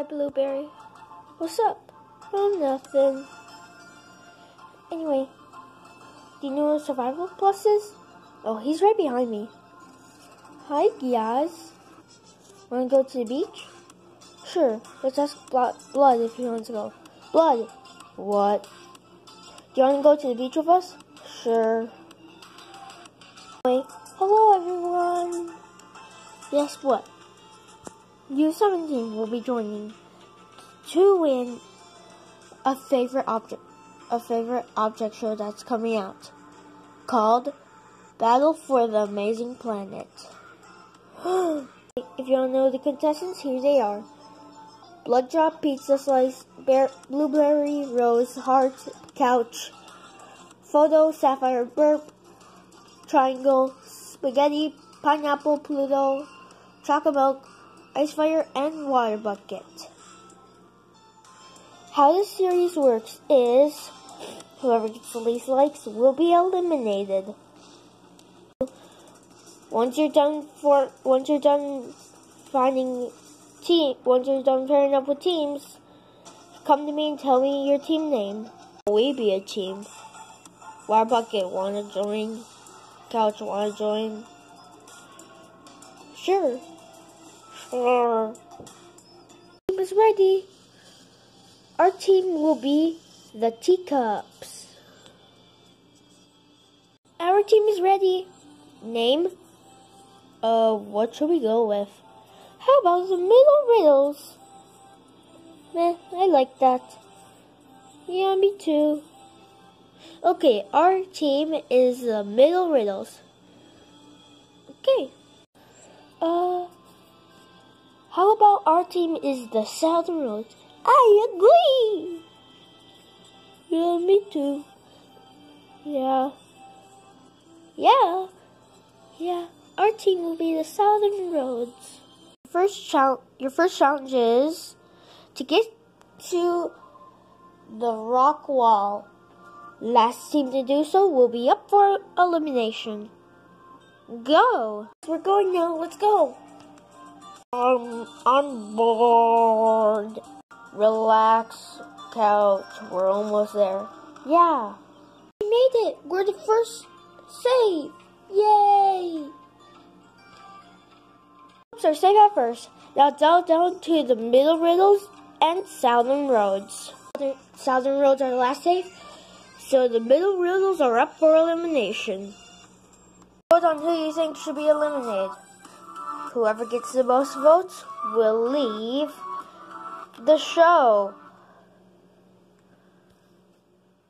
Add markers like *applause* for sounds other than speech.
Hi, Blueberry. What's up? Oh, nothing. Anyway, do you know Survival Plus is? Oh, he's right behind me. Hi, guys. Wanna go to the beach? Sure, let's ask Blood if he wants to go. Blood, what? Do you wanna go to the beach with us? Sure. Wait, hello everyone. Guess what? U17 will be joining to win a favorite object, a favorite object show that's coming out called Battle for the Amazing Planet. *gasps* if you don't know the contestants, here they are. Blood Drop, Pizza Slice, Bear, Blueberry, Rose, Heart, Couch, Photo, Sapphire, Burp, Triangle, Spaghetti, Pineapple, Pluto, Chocolate Milk, Ice Fire, and Water Bucket. How this series works is whoever gets the least likes will be eliminated. Once you're done for once you're done finding team once you're done pairing up with teams, come to me and tell me your team name. We be a team. Water Bucket wanna join? Couch wanna join? Sure. Team is ready. Our team will be the teacups. Our team is ready. Name? Uh, what should we go with? How about the middle riddles? Meh, I like that. Yeah, me too. Okay, our team is the middle riddles. How about our team is the southern roads? I agree. Yeah, me too. Yeah. Yeah. Yeah. Our team will be the Southern Roads. First challenge. Your first challenge is to get to the rock wall. Last team to do so will be up for elimination. Go. We're going now. Let's go. I'm bored. Relax, couch. We're almost there. Yeah. We made it. We're the first save. Yay. Oops, are safe at first. Now down down to the middle riddles and southern roads. Southern roads are the last save. So the middle riddles are up for elimination. Vote on who you think should be eliminated. Whoever gets the most votes will leave the show.